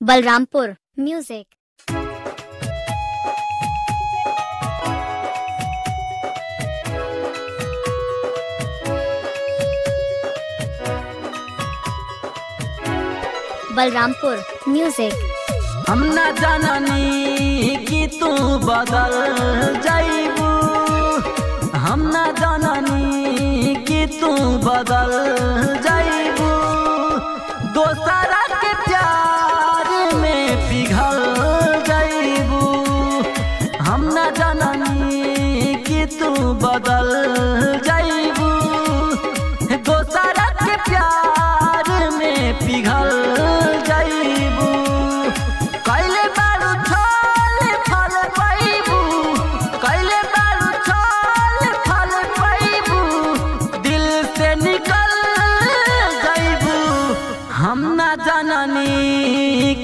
Balrampur music. Balrampur music. हम न जाननी कि तू बदल जाइबू। हम न जाननी कि तू बदल जाइबू।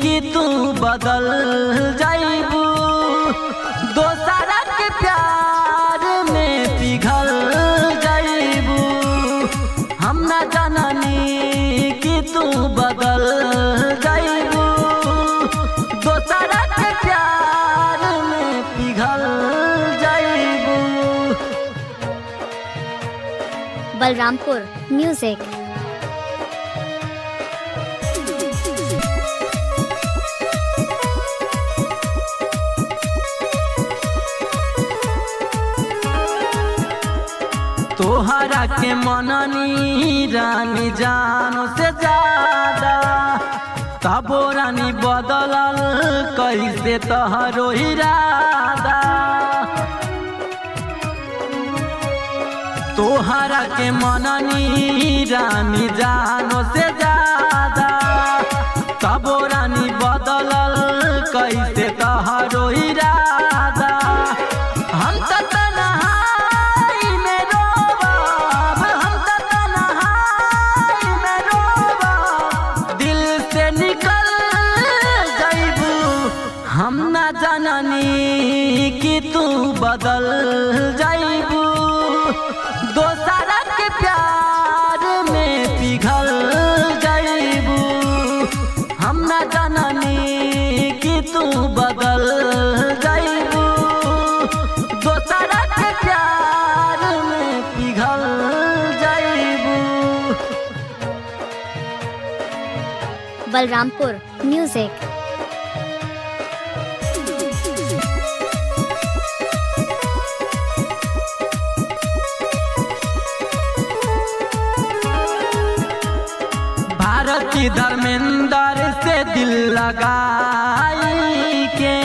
कि तू बदल जाइबू दोसरा के प्यार में पिघल जाइबू हम ना जाननी कि तू बदल जाइबू दोसरा के प्यार में पिघल जाइबू बलरामपुर म्यूज़िक। तोहरा के मननी रानी जानो से ज़्यादा। तबो रानी बदलल कैसे तहरो इरादा। तोहरा के मननी रानी जानो से ज़्यादा। तबो रानी बदलल कैसे हम ना जाननी कि तू बदल जाइबू। दोसरा के प्यार में पिघल जाइबू। हम ना जाननी कि तू बदल जाइबू। दोसरा के प्यार में पिघल जाइबू। बलरामपुर म्यूज़िक। भारती धर्मेंद्र से दिल लगाई के?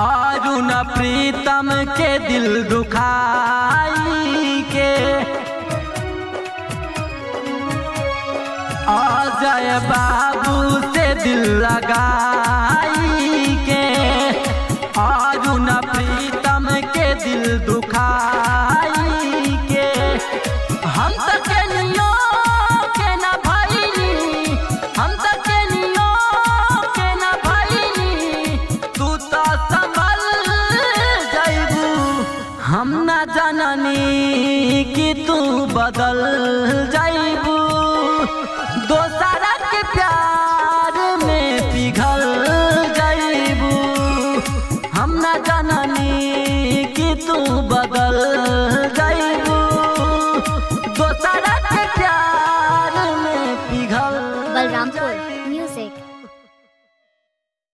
अरुण प्रीतम के दिल दुखाई के? अजय बाबू से दिल लगाई के? अरुण प्रीतम के दिल दुखाई के? हम ना जाननी कि तू बदल जाइबू